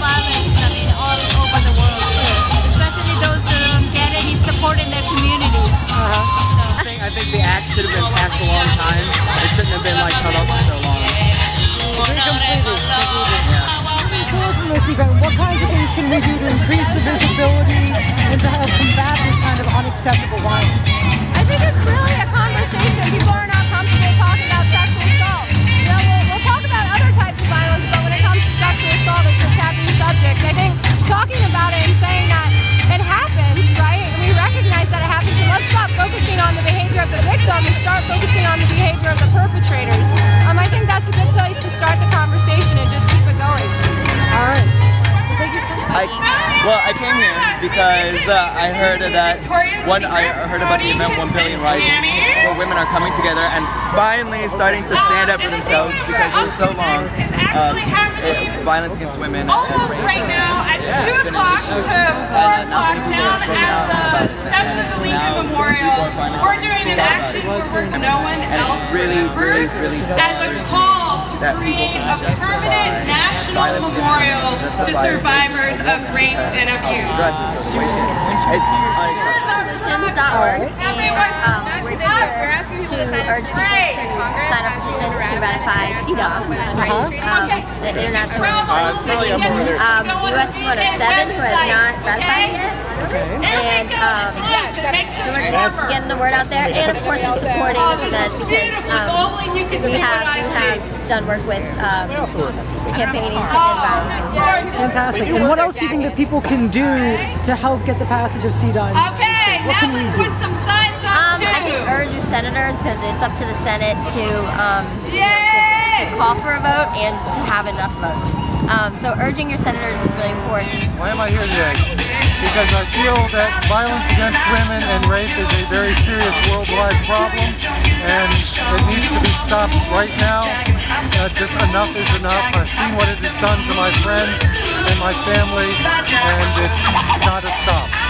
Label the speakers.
Speaker 1: I mean, all over the world, especially those um, get any support in their communities. Uh-huh.
Speaker 2: I, think, I think the act should have been passed a long time. It shouldn't have been like held up for so long. Event, what kinds of things can we do to increase the visibility and
Speaker 1: to help combat this kind of unacceptable
Speaker 3: violence? Well, I came here because uh, I heard that one. I heard about the event One Billion Rising, where women are coming together and finally starting to stand up for themselves because for so long, uh, it, violence against women
Speaker 4: almost right now at
Speaker 3: Yeah,
Speaker 4: 2
Speaker 3: it's been an
Speaker 4: o'clock to 4
Speaker 3: uh,
Speaker 4: o'clock
Speaker 3: not many people
Speaker 4: down
Speaker 3: have spoken out
Speaker 4: at
Speaker 3: about
Speaker 4: the steps of the
Speaker 3: And
Speaker 4: Lincoln Memorial.
Speaker 3: people are finally
Speaker 4: We're
Speaker 3: starting to
Speaker 4: doing an action where we're no one else
Speaker 3: it's really, really,
Speaker 4: remembers
Speaker 3: really
Speaker 4: as a call to
Speaker 3: that
Speaker 4: create a permanent national memorial to survivors of rape and abuse.
Speaker 3: dresses or the way she It's unacceptable.
Speaker 5: solutions.org and um, we're here to urge people to sign a petition to ratify CEDAW, which is um, the International Women's Rights Treaty. Um, the U.S. is one of seven who has not ratified it yet. And um, so we're just getting the word out there, and of course we're supporting this event because um, we have we have done work with um, campaigning to end violence against.
Speaker 1: Fantastic. And what else do you think that people can do to help get the passage of CEDAW? into
Speaker 4: Okay.
Speaker 1: What
Speaker 4: now let's
Speaker 1: do?
Speaker 4: put some signs up
Speaker 5: Um,
Speaker 4: too.
Speaker 5: I think urge your senators because it's up to the Senate to, um, you know, to, to call for a vote and to have enough votes. Um, so urging your senators is really important.
Speaker 6: Why am I here today? Because I feel that violence against women and rape is a very serious worldwide problem and it needs to be stopped right now. Uh, just enough is enough. I've seen what it has done to my friends and my family and it's got to stop.